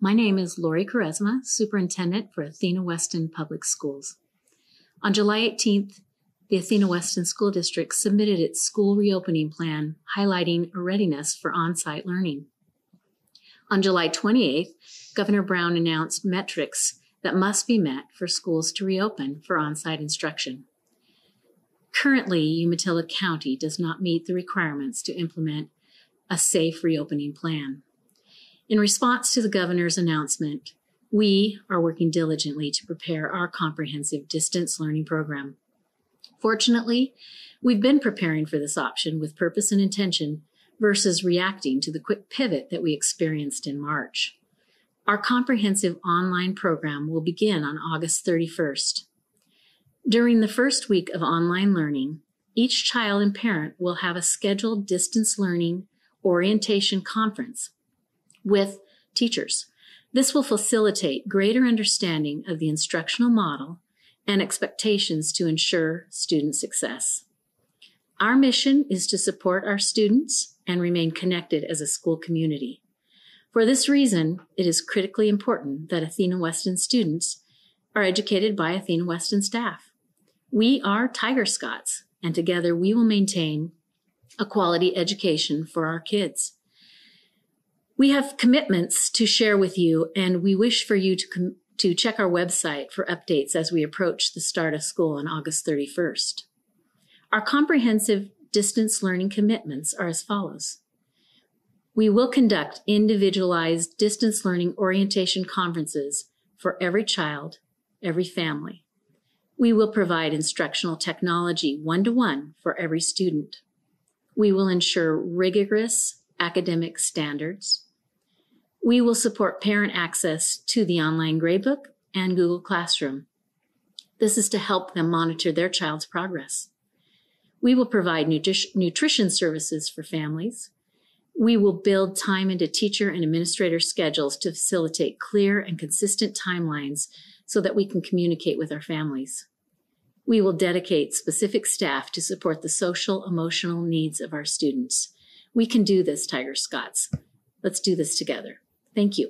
My name is Lori Quaresma, Superintendent for Athena Weston Public Schools. On July 18th, the Athena Weston School District submitted its school reopening plan highlighting a readiness for on site learning. On July 28th, Governor Brown announced metrics that must be met for schools to reopen for on site instruction. Currently, Umatilla County does not meet the requirements to implement a safe reopening plan. In response to the governor's announcement, we are working diligently to prepare our comprehensive distance learning program. Fortunately, we've been preparing for this option with purpose and intention versus reacting to the quick pivot that we experienced in March. Our comprehensive online program will begin on August 31st. During the first week of online learning, each child and parent will have a scheduled distance learning orientation conference with teachers. This will facilitate greater understanding of the instructional model and expectations to ensure student success. Our mission is to support our students and remain connected as a school community. For this reason, it is critically important that Athena Weston students are educated by Athena Weston staff. We are Tiger Scots, and together we will maintain a quality education for our kids. We have commitments to share with you, and we wish for you to, com- to check our website for updates as we approach the start of school on August 31st. Our comprehensive distance learning commitments are as follows. We will conduct individualized distance learning orientation conferences for every child, every family. We will provide instructional technology one to one for every student. We will ensure rigorous academic standards. We will support parent access to the online gradebook and Google Classroom. This is to help them monitor their child's progress. We will provide nutrition services for families. We will build time into teacher and administrator schedules to facilitate clear and consistent timelines so that we can communicate with our families. We will dedicate specific staff to support the social, emotional needs of our students. We can do this, Tiger Scots. Let's do this together. Thank you.